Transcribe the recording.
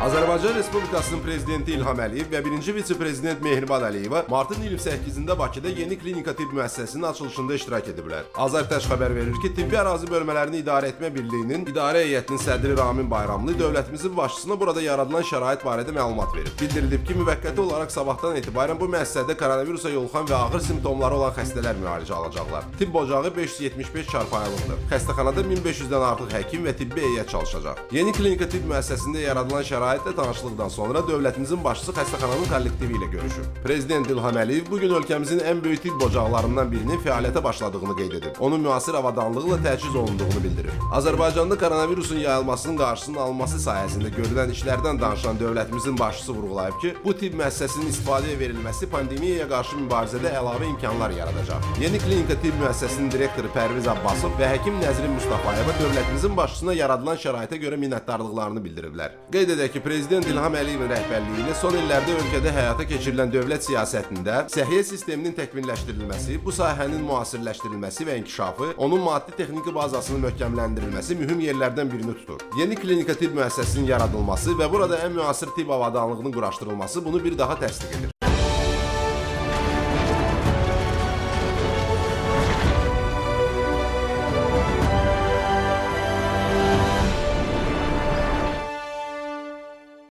Azərbaycan Respublikasının prezidenti İlham Əliyev və birinci vitse-prezident Mehriban Əliyeva martın 28-də Bakıda yeni klinika tibb müəssisəsinin açılışında iştirak ediblər. Azərtəş xəbər verir ki, tibbi ərazi bölmələrini idarə etmə birliyinin idarə heyətinin sədri Ramin Bayramlı dövlətimizin başçısına burada yaradılan şərait barədə məlumat verib. Bildirilib ki, müvəqqəti olaraq sabahdan etibarən bu müəssisədə koronavirusa yoluxan və ağır simptomları olan xəstələr müalicə alacaqlar. Tibb ocağı 575 çarpayılıqdır. Xəstəxanada 1500-dən artıq həkim və tibbi heyət çalışacaq. Yeni klinika tibb müəssisəsində yaradılan şəraitlə tanışlıqdan sonra dövlətimizin başçısı xəstəxananın kollektivi ilə görüşüb. Prezident İlham Əliyev bu gün ölkəmizin ən böyük tibb ocaqlarından birinin fəaliyyətə başladığını qeyd edib. Onun müasir avadanlıqla təchiz olunduğunu bildirib. Azərbaycanda koronavirusun yayılmasının qarşısının alınması sayəsində görülən işlərdən danışan dövlətimizin başçısı vurğulayıb ki, bu tibb müəssisəsinin istifadəyə verilməsi pandemiyaya qarşı mübarizədə əlavə imkanlar yaradacaq. Yeni klinika tibb müəssisəsinin direktoru Pərviz Abbasov və həkim Nəzrin Mustafayeva dövlətimizin başçısına yaradılan şəraitə görə minnətdarlıqlarını bildiriblər. Qeyd edək ki, Prezident İlham Əliyevin rəhbərliyi ilə son illərdə ölkədə həyata keçirilən dövlət siyasətində səhiyyə sisteminin təkmilləşdirilməsi, bu sahənin müasirləşdirilməsi və inkişafı, onun maddi-texniki bazasının möhkəmləndirilməsi mühüm yerlərdən birini tutur. Yeni klinika tibb müəssisəsinin yaradılması və burada ən müasir tibb avadanlığının quraşdırılması bunu bir daha təsdiq edir.